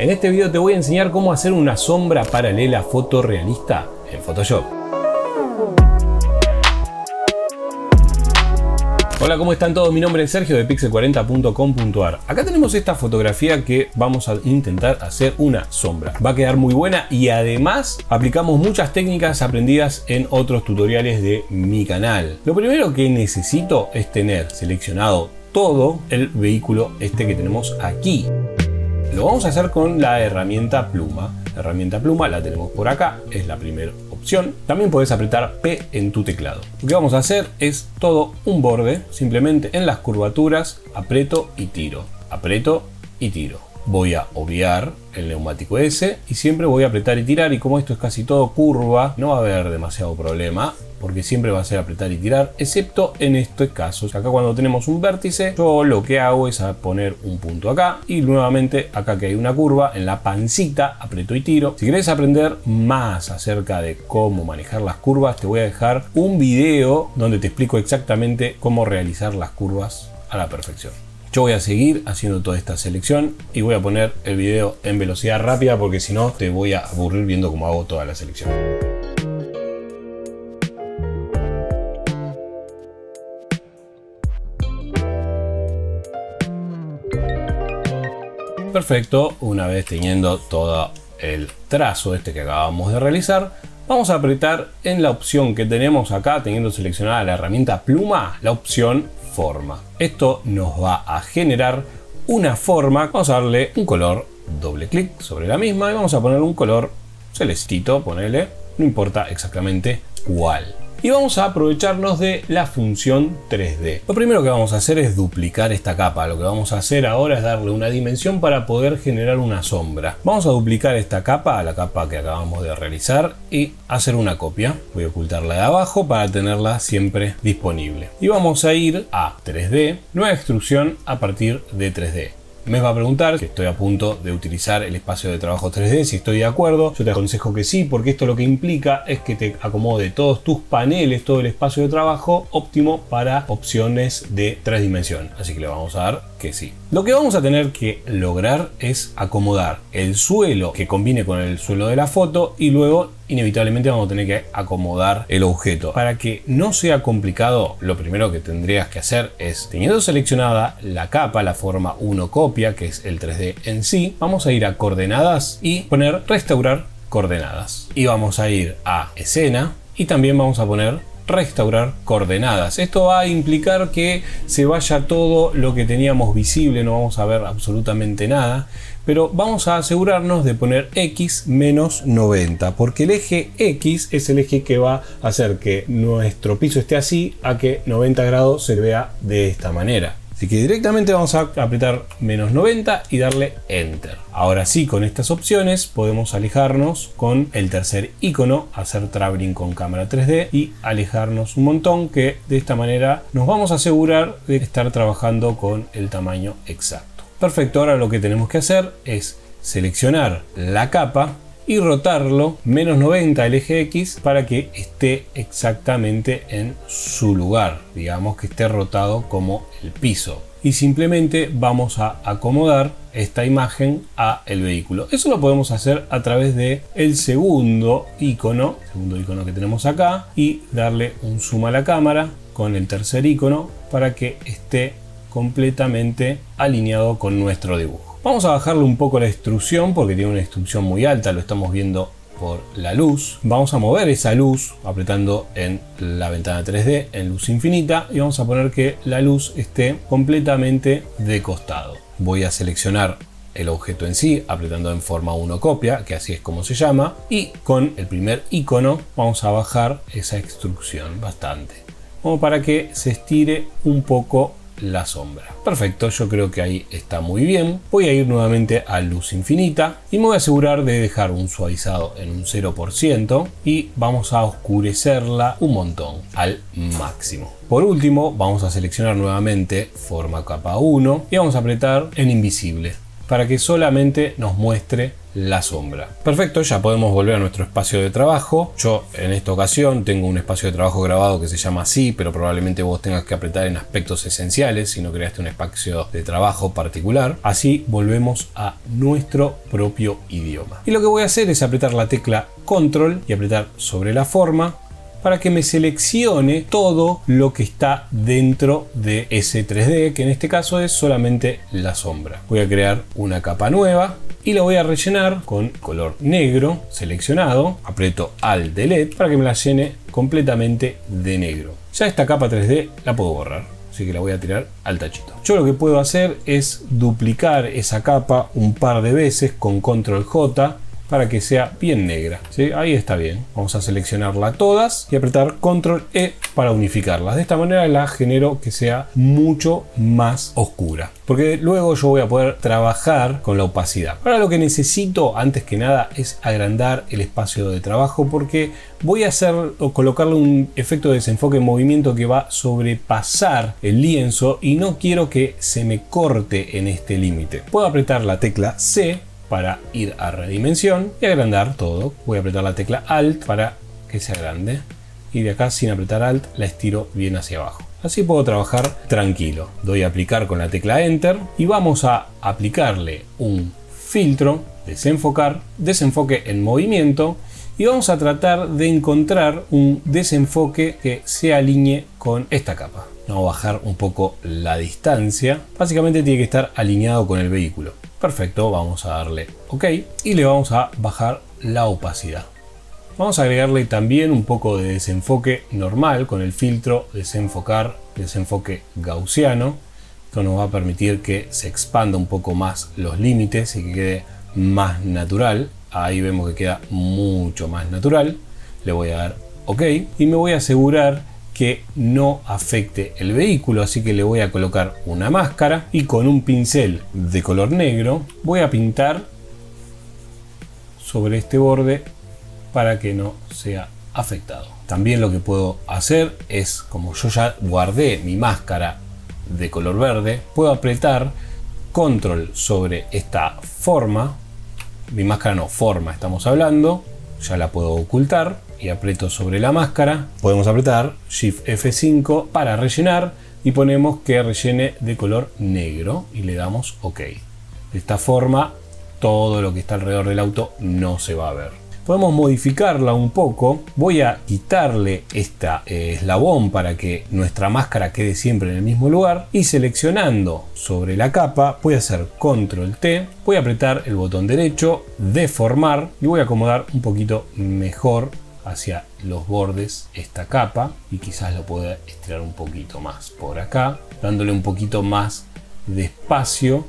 En este video te voy a enseñar cómo hacer una sombra paralela fotorrealista en Photoshop. Hola, ¿cómo están todos? Mi nombre es Sergio de pixel40.com.ar. Acá tenemos esta fotografía que vamos a intentar hacer una sombra. Va a quedar muy buena y además aplicamos muchas técnicas aprendidas en otros tutoriales de mi canal. Lo primero que necesito es tener seleccionado todo el vehículo este que tenemos aquí. Lo vamos a hacer con la herramienta pluma. La herramienta pluma la tenemos por acá, es la primera opción. También puedes apretar P en tu teclado. Lo que vamos a hacer es todo un borde, simplemente en las curvaturas, aprieto y tiro. Aprieto y tiro. Voy a obviar el neumático S y siempre voy a apretar y tirar y como esto es casi todo curva, no va a haber demasiado problema porque siempre va a ser apretar y tirar, excepto en este caso. Acá cuando tenemos un vértice, yo lo que hago es poner un punto acá y nuevamente acá que hay una curva, en la pancita aprieto y tiro. Si quieres aprender más acerca de cómo manejar las curvas, te voy a dejar un video donde te explico exactamente cómo realizar las curvas a la perfección. Yo voy a seguir haciendo toda esta selección y voy a poner el video en velocidad rápida porque si no te voy a aburrir viendo cómo hago toda la selección. Perfecto, una vez teniendo todo el trazo este que acabamos de realizar, vamos a apretar en la opción que tenemos acá, teniendo seleccionada la herramienta pluma, la opción forma. Esto nos va a generar una forma, vamos a darle un color, doble clic sobre la misma y vamos a poner un color celestito, ponele, no importa exactamente cuál y vamos a aprovecharnos de la función 3D. Lo primero que vamos a hacer es duplicar esta capa. Lo que vamos a hacer ahora es darle una dimensión para poder generar una sombra. Vamos a duplicar esta capa a la capa que acabamos de realizar y hacer una copia. Voy a ocultarla de abajo para tenerla siempre disponible. Y vamos a ir a 3D, nueva extrusión a partir de 3D. Me va a preguntar si estoy a punto de utilizar el espacio de trabajo 3D, si estoy de acuerdo. Yo te aconsejo que sí, porque esto lo que implica es que te acomode todos tus paneles, todo el espacio de trabajo óptimo para opciones de tres dimensiones. Así que le vamos a dar que sí. Lo que vamos a tener que lograr es acomodar el suelo que combine con el suelo de la foto y luego inevitablemente vamos a tener que acomodar el objeto. Para que no sea complicado, lo primero que tendrías que hacer es, teniendo seleccionada la capa, la forma 1 copia, que es el 3D en sí, vamos a ir a coordenadas y poner restaurar coordenadas. Y vamos a ir a escena y también vamos a poner restaurar coordenadas. Esto va a implicar que se vaya todo lo que teníamos visible, no vamos a ver absolutamente nada, pero vamos a asegurarnos de poner x menos 90, porque el eje x es el eje que va a hacer que nuestro piso esté así a que 90 grados se vea de esta manera. Así que directamente vamos a apretar menos 90 y darle Enter. Ahora sí, con estas opciones podemos alejarnos con el tercer icono, hacer traveling con cámara 3D y alejarnos un montón que de esta manera nos vamos a asegurar de estar trabajando con el tamaño exacto. Perfecto, ahora lo que tenemos que hacer es seleccionar la capa y rotarlo menos 90 el eje X para que esté exactamente en su lugar, digamos que esté rotado como el piso. Y simplemente vamos a acomodar esta imagen a el vehículo. Eso lo podemos hacer a través de el segundo icono, segundo icono que tenemos acá y darle un zoom a la cámara con el tercer icono para que esté completamente alineado con nuestro dibujo. Vamos a bajarle un poco la extrusión porque tiene una extrusión muy alta, lo estamos viendo por la luz. Vamos a mover esa luz apretando en la ventana 3D en luz infinita y vamos a poner que la luz esté completamente de costado. Voy a seleccionar el objeto en sí apretando en forma 1 copia, que así es como se llama, y con el primer icono vamos a bajar esa extrusión bastante, como para que se estire un poco la sombra. Perfecto, yo creo que ahí está muy bien. Voy a ir nuevamente a luz infinita y me voy a asegurar de dejar un suavizado en un 0% y vamos a oscurecerla un montón al máximo. Por último, vamos a seleccionar nuevamente forma capa 1 y vamos a apretar en invisible para que solamente nos muestre la sombra. Perfecto, ya podemos volver a nuestro espacio de trabajo. Yo en esta ocasión tengo un espacio de trabajo grabado que se llama así, pero probablemente vos tengas que apretar en aspectos esenciales si no creaste un espacio de trabajo particular. Así volvemos a nuestro propio idioma. Y lo que voy a hacer es apretar la tecla control y apretar sobre la forma para que me seleccione todo lo que está dentro de ese 3D, que en este caso es solamente la sombra. Voy a crear una capa nueva y la voy a rellenar con color negro seleccionado. Aprieto Alt Delete para que me la llene completamente de negro. Ya esta capa 3D la puedo borrar. Así que la voy a tirar al tachito. Yo lo que puedo hacer es duplicar esa capa un par de veces con Control J para que sea bien negra. Ahí está bien. Vamos a seleccionarla todas y apretar control E para unificarlas. De esta manera la genero que sea mucho más oscura. Porque luego yo voy a poder trabajar con la opacidad. Ahora lo que necesito antes que nada es agrandar el espacio de trabajo porque voy a hacer o colocarle un efecto de desenfoque en movimiento que va a sobrepasar el lienzo y no quiero que se me corte en este límite. Puedo apretar la tecla C para ir a redimensión y agrandar todo. Voy a apretar la tecla Alt para que se agrande. Y de acá sin apretar Alt la estiro bien hacia abajo. Así puedo trabajar tranquilo. Doy a aplicar con la tecla Enter y vamos a aplicarle un filtro, desenfocar, desenfoque en movimiento y vamos a tratar de encontrar un desenfoque que se alinee con esta capa. Vamos a bajar un poco la distancia. Básicamente tiene que estar alineado con el vehículo. Perfecto, vamos a darle OK y le vamos a bajar la opacidad. Vamos a agregarle también un poco de desenfoque normal con el filtro desenfocar, desenfoque gaussiano. Esto nos va a permitir que se expanda un poco más los límites y que quede más natural. Ahí vemos que queda mucho más natural. Le voy a dar OK y me voy a asegurar que no afecte el vehículo así que le voy a colocar una máscara y con un pincel de color negro voy a pintar sobre este borde para que no sea afectado. También lo que puedo hacer es como yo ya guardé mi máscara de color verde puedo apretar control sobre esta forma. Mi máscara no forma estamos hablando ya la puedo ocultar y aprieto sobre la máscara, podemos apretar Shift F5 para rellenar y ponemos que rellene de color negro y le damos OK. De esta forma todo lo que está alrededor del auto no se va a ver. Podemos modificarla un poco. Voy a quitarle este eslabón para que nuestra máscara quede siempre en el mismo lugar. Y seleccionando sobre la capa voy a hacer Control T. Voy a apretar el botón derecho, deformar y voy a acomodar un poquito mejor hacia los bordes esta capa y quizás lo pueda estirar un poquito más por acá dándole un poquito más de espacio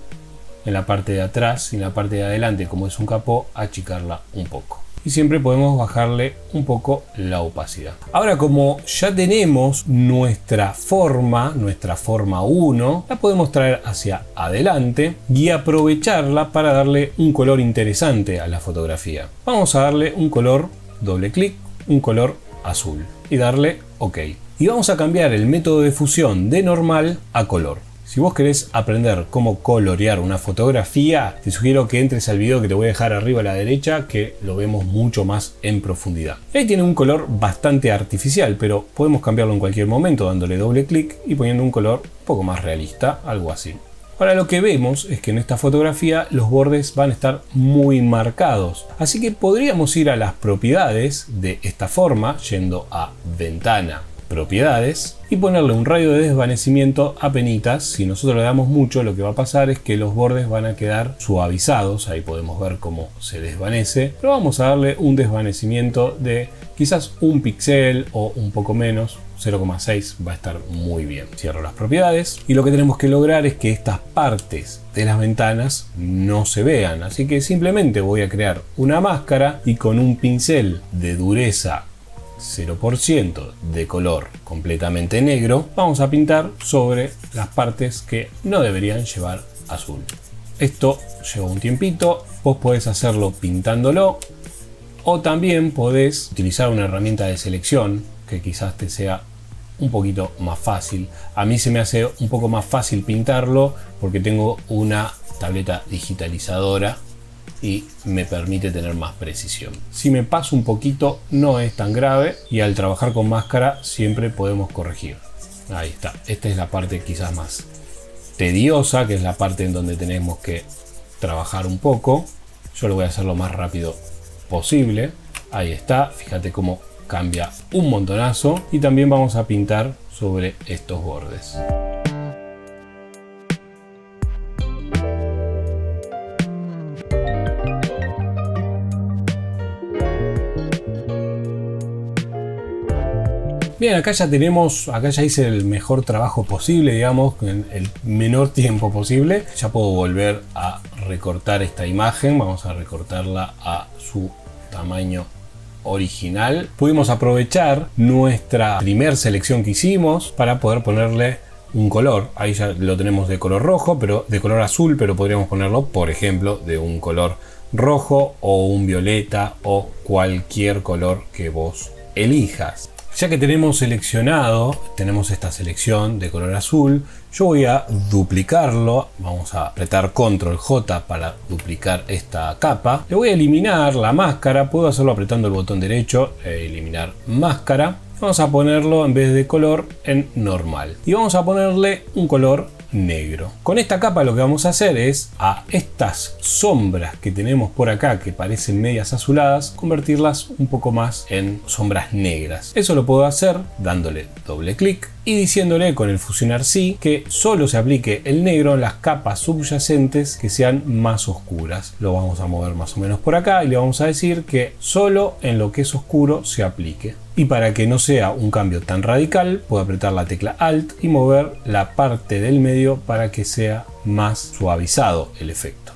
en la parte de atrás y en la parte de adelante como es un capó achicarla un poco y siempre podemos bajarle un poco la opacidad. Ahora como ya tenemos nuestra forma, nuestra forma 1, la podemos traer hacia adelante y aprovecharla para darle un color interesante a la fotografía. Vamos a darle un color doble clic, un color azul y darle OK. Y vamos a cambiar el método de fusión de normal a color. Si vos querés aprender cómo colorear una fotografía, te sugiero que entres al video que te voy a dejar arriba a la derecha, que lo vemos mucho más en profundidad. Ahí tiene un color bastante artificial, pero podemos cambiarlo en cualquier momento dándole doble clic y poniendo un color un poco más realista, algo así. Ahora lo que vemos es que en esta fotografía los bordes van a estar muy marcados. Así que podríamos ir a las propiedades de esta forma, yendo a ventana, propiedades y ponerle un radio de desvanecimiento a penitas. Si nosotros le damos mucho, lo que va a pasar es que los bordes van a quedar suavizados. Ahí podemos ver cómo se desvanece. Pero vamos a darle un desvanecimiento de quizás un píxel o un poco menos. 0,6 va a estar muy bien. Cierro las propiedades y lo que tenemos que lograr es que estas partes de las ventanas no se vean. Así que simplemente voy a crear una máscara y con un pincel de dureza 0% de color completamente negro, vamos a pintar sobre las partes que no deberían llevar azul. Esto lleva un tiempito, vos podés hacerlo pintándolo o también podés utilizar una herramienta de selección que quizás te sea un poquito más fácil. A mí se me hace un poco más fácil pintarlo porque tengo una tableta digitalizadora y me permite tener más precisión. Si me paso un poquito no es tan grave y al trabajar con máscara siempre podemos corregir. Ahí está, esta es la parte quizás más tediosa, que es la parte en donde tenemos que trabajar un poco. Yo lo voy a hacer lo más rápido posible. Ahí está, fíjate cómo cambia un montonazo y también vamos a pintar sobre estos bordes. Bien, acá ya tenemos, acá ya hice el mejor trabajo posible, digamos, en el menor tiempo posible. Ya puedo volver a recortar esta imagen, vamos a recortarla a su tamaño original. Pudimos aprovechar nuestra primer selección que hicimos para poder ponerle un color. Ahí ya lo tenemos de color rojo, pero de color azul, pero podríamos ponerlo, por ejemplo, de un color rojo o un violeta o cualquier color que vos elijas. Ya que tenemos seleccionado, tenemos esta selección de color azul, yo voy a duplicarlo, vamos a apretar control J para duplicar esta capa. Le voy a eliminar la máscara, puedo hacerlo apretando el botón derecho, e eliminar máscara. Vamos a ponerlo en vez de color en normal. Y vamos a ponerle un color negro. Con esta capa lo que vamos a hacer es a estas sombras que tenemos por acá que parecen medias azuladas, convertirlas un poco más en sombras negras. Eso lo puedo hacer dándole doble clic y diciéndole con el fusionar sí que solo se aplique el negro en las capas subyacentes que sean más oscuras. Lo vamos a mover más o menos por acá y le vamos a decir que solo en lo que es oscuro se aplique. Y para que no sea un cambio tan radical, puedo apretar la tecla Alt y mover la parte del medio para que sea más suavizado el efecto.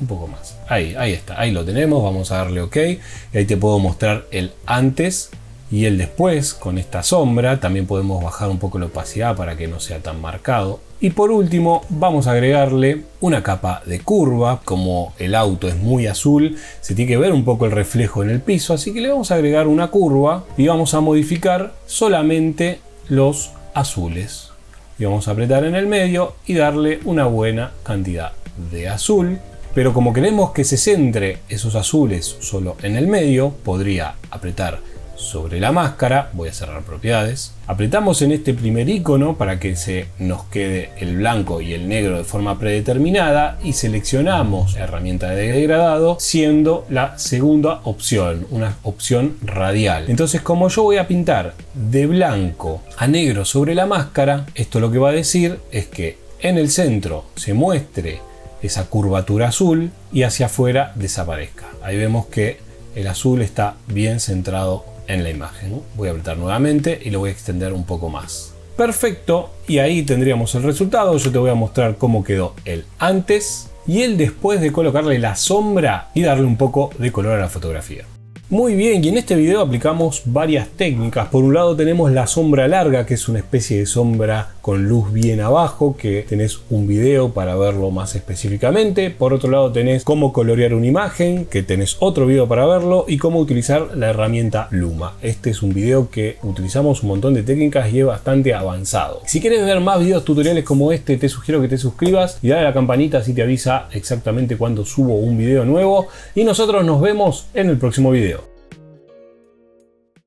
Un poco más. Ahí, ahí está, ahí lo tenemos, vamos a darle OK. Y ahí te puedo mostrar el antes y el después con esta sombra. También podemos bajar un poco la opacidad para que no sea tan marcado. Y por último vamos a agregarle una capa de curva. Como el auto es muy azul, se tiene que ver un poco el reflejo en el piso. Así que le vamos a agregar una curva y vamos a modificar solamente los azules. Y vamos a apretar en el medio y darle una buena cantidad de azul. Pero como queremos que se centre esos azules solo en el medio, podría apretar sobre la máscara, voy a cerrar propiedades, apretamos en este primer icono para que se nos quede el blanco y el negro de forma predeterminada y seleccionamos herramienta de degradado siendo la segunda opción, una opción radial. Entonces como yo voy a pintar de blanco a negro sobre la máscara, esto lo que va a decir es que en el centro se muestre esa curvatura azul y hacia afuera desaparezca. Ahí vemos que el azul está bien centrado en la imagen. Voy a apretar nuevamente y lo voy a extender un poco más. Perfecto, y ahí tendríamos el resultado. Yo te voy a mostrar cómo quedó el antes y el después de colocarle la sombra y darle un poco de color a la fotografía. Muy bien, y en este video aplicamos varias técnicas. Por un lado tenemos la sombra larga, que es una especie de sombra con luz bien abajo, que tenés un video para verlo más específicamente. Por otro lado tenés cómo colorear una imagen, que tenés otro video para verlo, y cómo utilizar la herramienta Luma. Este es un video que utilizamos un montón de técnicas y es bastante avanzado. Si quieres ver más videos tutoriales como este, te sugiero que te suscribas y dale a la campanita así te avisa exactamente cuando subo un video nuevo. Y nosotros nos vemos en el próximo video.